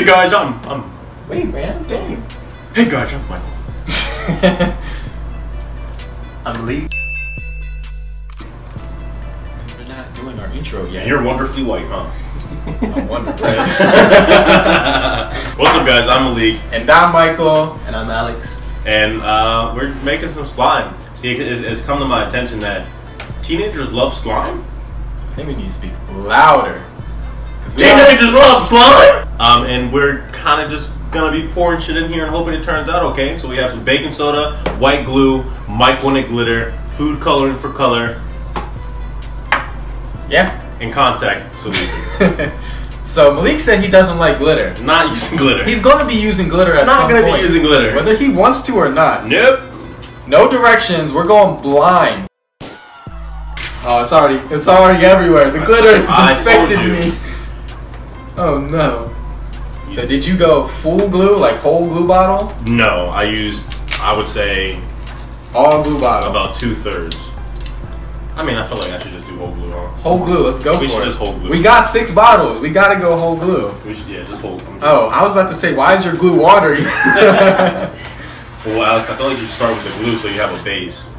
Hey guys, I'm I'm. Wait, man, damn. Hey guys, I'm Michael. I'm Lee. We're not doing our intro yet. And you're wonderfully white, huh? I'm wondering. What's up, guys? I'm Malik, and I'm Michael. And I'm Alex. and uh, we're making some slime. See, it's, it's come to my attention that teenagers love slime. I think we need to speak louder. 'Cause we all- Teenagers love slime. Um, and we're kind of just gonna be pouring shit in here and hoping it turns out okay. So we have some baking soda, white glue, Mike glitter, food coloring for color, Yeah. and contact solution. so Malik said he doesn't like glitter. Not using glitter. He's going to be using glitter at not some gonna be using glitter. Whether he wants to or not. Nope. No directions. We're going blind. Oh, it's already it's already everywhere. The glitter I has told infected you. me. Oh no. So did you go full glue, like whole glue bottle? No, I used, I would say, All glue bottle. about two thirds. I mean, I feel like I should just do whole glue on. Whole glue. Let's go We for should it. just whole glue. We got six bottles. We gotta go whole glue. We should, yeah, just whole. Just- Oh, I was about to say, why is your glue watery? Well, Alex, I feel like you start with the glue so you have a base.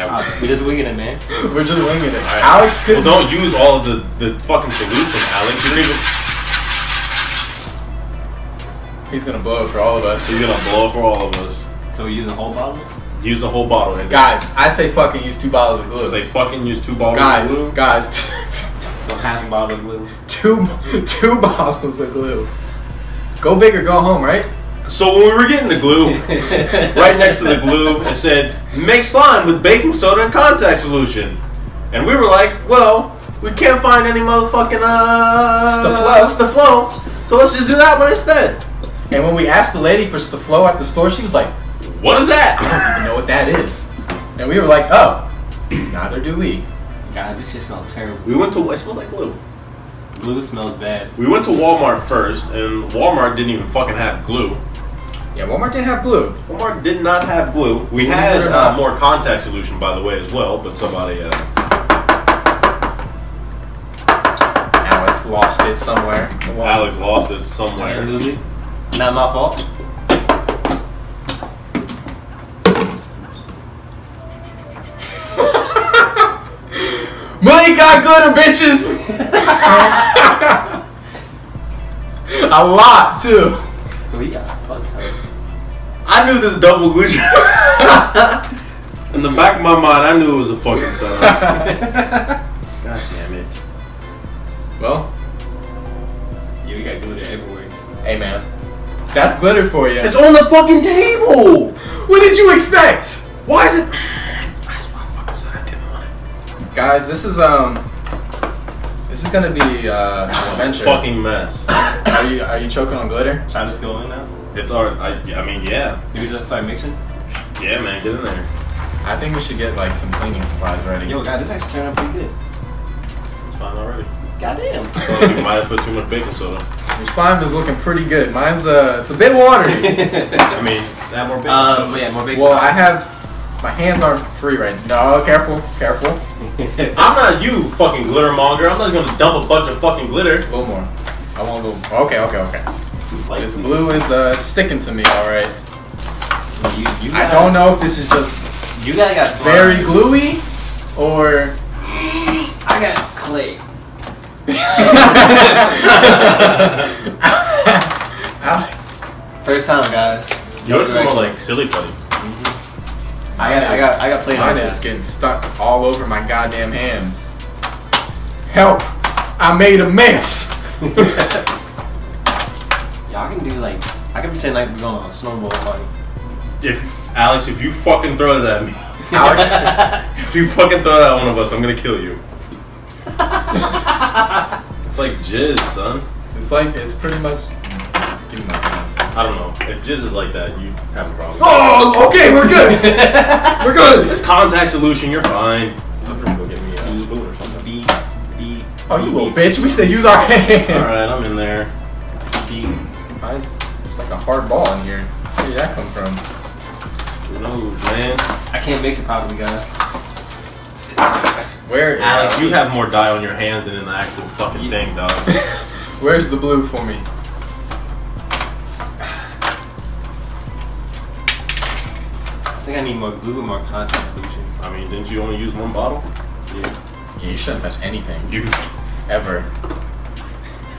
Ah, we just winging it, man. We're just winging it. Alright. Alex could. Well, don't use all of the, the fucking solution, Alex. You don't even. He's gonna blow it for all of us. He's gonna blow it for all of us. So we use the whole bottle? Use the whole bottle and Guys, I say fucking use two bottles of glue. say fucking use two bottles guys, of glue. guys, So half a bottle of glue. two two bottles of glue. Go big or go home, right? So when we were getting the glue, right next to the glue, it said make slime with baking soda and contact solution, and we were like, well, we can't find any motherfucking uh Staflo. Staflo, so let's just do that one instead. And when we asked the lady for Staflo at the store, she was like, What is that? I don't even know what that is. And we were like, oh, neither do we. God, this shit smells terrible. We went to it smells like glue. Glue smells bad. We went to Walmart first, and Walmart didn't even fucking have glue. Yeah, Walmart didn't have blue. Walmart did not have blue. We Believe had uh, more contact solution, by the way, as well, but somebody. Uh, Alex lost it somewhere. Alex lost it somewhere. Lose it? Not my fault. Malik got glitter, bitches! A lot, too. We got fuck ton. I knew this double glue. In the back of my mind, I knew it was a fucking setup. God damn it. Well, Yeah, we got glitter everywhere. hey, man. That's glitter for you. It's on the fucking table! What did you expect? Why is it. That's why I fucking said I didn't want it. Guys, this is, um... This is gonna be, uh, an adventure. Fucking mess. Are you, are you choking on glitter? China's going in now. It's our. I, I mean, yeah. You we just start mixing? Yeah, man, get in there. I think we should get, like, some cleaning supplies ready. Yo, God, this actually turned out pretty good. It's fine already. Goddamn. So you might have put too much baking soda. Your slime is looking pretty good. Mine's, uh, it's a bit watery. I mean, add more baking um, soda. but yeah, more bacon. well, I have... My hands aren't free right now. No, careful, careful. I'm not you, fucking glitter monger. I'm not gonna dump a bunch of fucking glitter. A little more. I want a little... Okay, okay, okay. Like, This blue is, uh, it's sticking to me, alright. You, you I don't know if this is just You gotta got slime. very gluey or I got clay. First time, guys. Yours smell Directions. like silly putty. I got, I got, I got play mine on is this. getting stuck all over my goddamn hands. Help! I made a mess. Y'all can do like, I can pretend like we're going on a snowball party. If Alex, if you fucking throw that at me, Alex, if you fucking throw that at one of us, I'm gonna kill you. it's like jizz, son. it's like it's pretty much. Give me my son. I don't know. If jizz is like that, you have a problem. Oh, okay, we're good. we're good. It's contact solution. You're fine. I'm gonna go get me a spoon or something. B, B, Oh, you little bitch. We said use our hands. All right, I'm in there hard ball in here. Where did that come from? Who knows, man? I can't mix it properly, guys. Where? Alex, you have more dye on your hands than an actual fucking you, thing, dog. Where's the blue for me? I think I need more glue and more contact solution. I mean, didn't you only use one bottle? Yeah. Yeah, you shouldn't touch anything. You ever.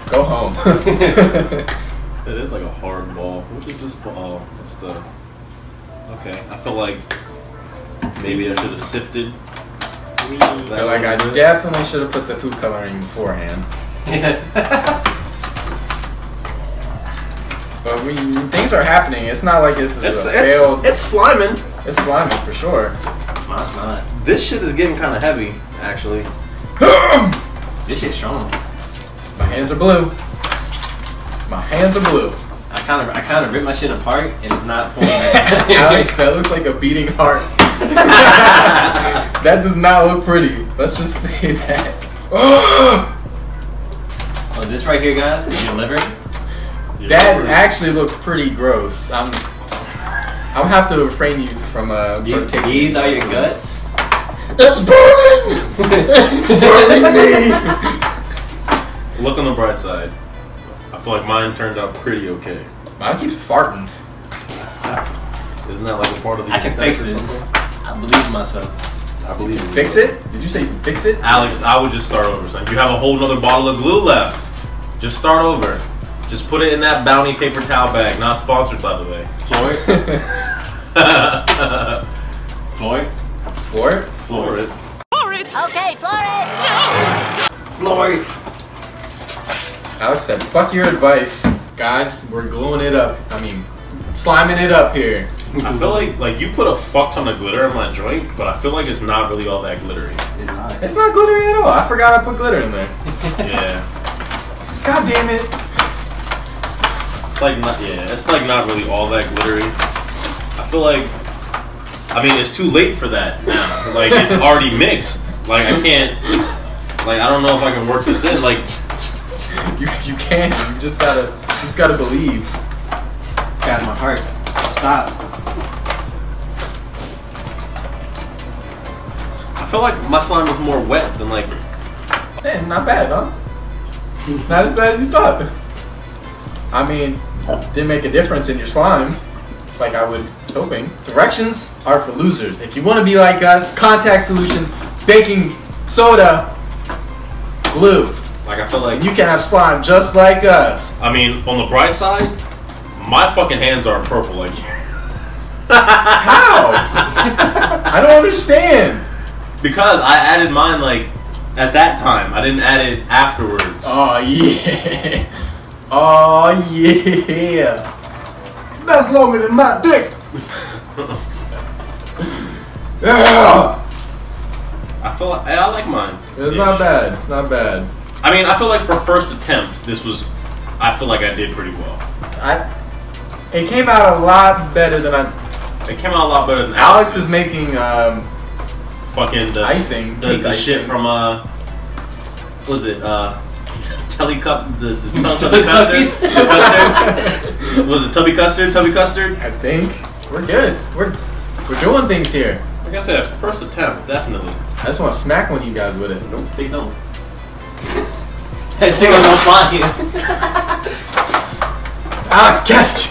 Go home. It is like a hard ball. What is this ball? Oh, it's the. Okay, I feel like maybe I should have sifted. I feel like I definitely should have put the food coloring beforehand. But we things are happening. It's not like this is It's a it's, failed. it's sliming. It's slimy for sure. Mine's not. This shit is getting kind of heavy, actually. This shit's strong. My hands are blue. My hands are blue. I kind of I kind of ripped my shit apart and it's not pulling back. Alex, that looks like a beating heart. that does not look pretty. Let's just say that. so this right here, guys, is your liver. that actually looks pretty gross. I'm. I'll have to refrain you from uh. These, from taking these are your guts. It's burning. it's burning me. Look on the bright side. I feel like mine turned out pretty okay. Mine keeps farting. Isn't that like a part of the I can fix this. I believe in myself. I believe in Fix it? Did you say fix it? Alex, I would just start over, son. You have a whole nother bottle of glue left. Just start over. Just put it in that bounty paper towel bag. Not sponsored, by the way. Floyd. For Floyd. it? Floor it. Okay, Florida. Floyd. Alex said, "Fuck your advice, guys. We're gluing it up. I mean, sliming it up here." I feel like like you put a fuck ton of glitter in my joint, but I feel like it's not really all that glittery. It's not. It's not glittery at all. I forgot I put glitter in there. Yeah. God damn it! It's like not yeah, it's like not really all that glittery. I feel like I mean it's too late for that now. Like it's already mixed. Like I can't like I don't know if I can work this in. Like You you can't. You just gotta you just gotta believe. God, my heart stopped. I feel like my slime was more wet than like Man, not bad, huh? not as bad as you thought. I mean, didn't make a difference in your slime, like I was hoping. Directions are for losers. If you want to be like us, contact solution, baking soda, glue. Like I feel like you can have slime just like us. I mean on the bright side, my fucking hands are purple like How? I don't understand. because I added mine like at that time. I didn't add it afterwards. Oh yeah. Oh yeah. That's longer than my dick. Yeah. I feel like I like mine. It's not bad. It's not bad. I mean, I feel like for first attempt, this was. I feel like I did pretty well. I. It came out a lot better than I. It came out a lot better than Alex is making. Um, fucking the Icing, the, cake the shit from uh, what was it uh, Telecup the, the Tubby custard? The custard? Was it Tubby custard? Tubby custard? I think we're good. We're we're doing things here. Like I said, first attempt, definitely. I just want to smack one of you guys with it. Nope, they don't. That shit was no slime. Alex, ah, catch!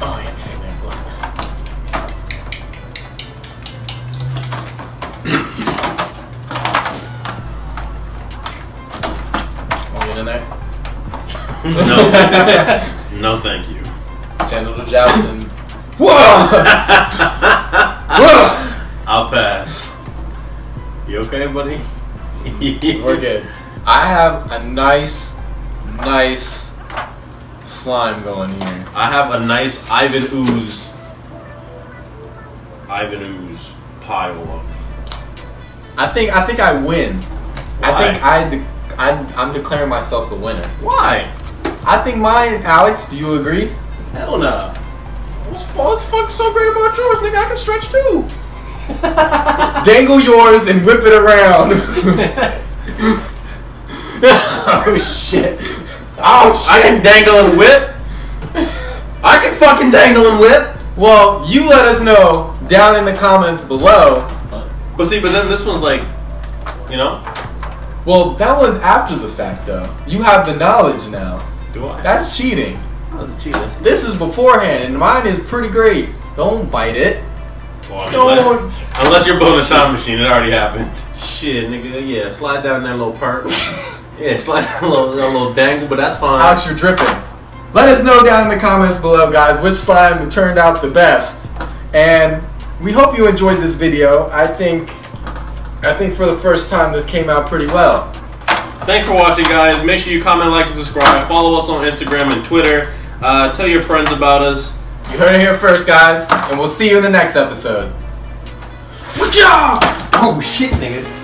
Oh, yeah, take that blood. Want me in there? No, no, thank you. Genital jousting. Whoa! Whoa! I'll pass. You okay, buddy? We're good. I have a nice, nice slime going here. I have a nice Ivan Ooze. Ivan Ooze pile of. I think I think I win. I think I, de- I I'm declaring myself the winner. Why? I think mine, Alex. Do you agree? Hell no. What's, what's fuck so great about yours, nigga? I can stretch too. Dangle yours and whip it around. oh shit. Oh, oh I can dangle and whip. I can fucking dangle and whip. Well, you let us know down in the comments below. But see, but then this one's like, you know, Well, that one's after the fact though. You have the knowledge now. do I? That's cheating. That was a cheat. This is beforehand, and mine is pretty great. Don't bite it. Well, I mean, Don't. unless you're building a time machine, it already happened. Shit, nigga, yeah, slide down that little part. yeah, slide down a little, that little dangle, but that's fine. Alex, you're dripping. Let us know down in the comments below, guys, which slime turned out the best. And we hope you enjoyed this video. I think, I think for the first time, this came out pretty well. Thanks for watching, guys. Make sure you comment, like, and subscribe. Follow us on Instagram and Twitter. Uh, tell your friends about us. You heard it here first, guys, and we'll see you in the next episode. Good job! Oh shit, nigga.